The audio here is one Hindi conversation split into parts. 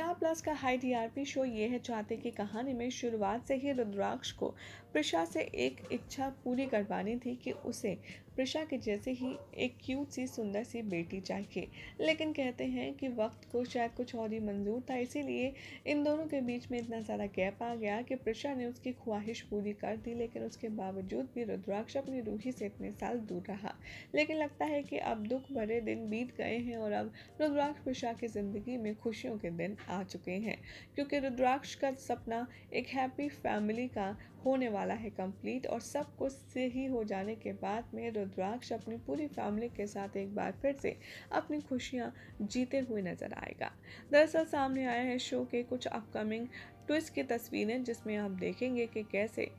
प्लस का हाई टीआरपी शो ये है चाहते कि कहानी में शुरुआत से ही रुद्राक्ष को प्रिशा से एक इच्छा पूरी करवानी थी कि उसे प्रिशा के जैसे ही एक क्यूट सी सुंदर सी बेटी चाहिए। लेकिन कहते हैं कि वक्त को शायद कुछ और ही मंजूर था, इसीलिए इन दोनों के बीच में इतना ज़्यादा गैप आ गया कि प्रिशा ने उसकी ख्वाहिश पूरी कर दी, लेकिन उसके बावजूद भी रुद्राक्ष अपनी रूही से इतने साल दूर रहा। लेकिन लगता है कि अब दुख भरे दिन बीत गए हैं और अब रुद्राक्ष प्रिशा की ज़िंदगी में खुशियों के दिन आ चुके हैं। क्योंकि रुद्राक्ष का सपना एक हैप्पी फैमिली का होने वाला है कंप्लीट और सब कुछ सही हो जाने के बाद में रुद्राक्ष अपनी पूरी फैमिली के साथ एक बार फिर से अपनी खुशियाँ जीते हुए नज़र आएगा। दरअसल सामने आया है शो के कुछ अपकमिंग ट्विस्ट की तस्वीरें जिसमें आप देखेंगे कि कैसे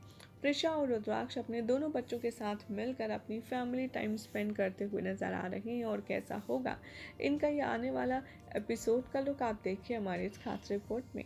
प्रिशा और रुद्राक्ष अपने दोनों बच्चों के साथ मिलकर अपनी फैमिली टाइम स्पेंड करते हुए नज़र आ रहे हैं और कैसा होगा? इनका ये आने वाला एपिसोड का लुक आप देखिए हमारे इस खास रिपोर्ट में।